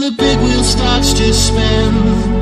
the big wheel starts to spin.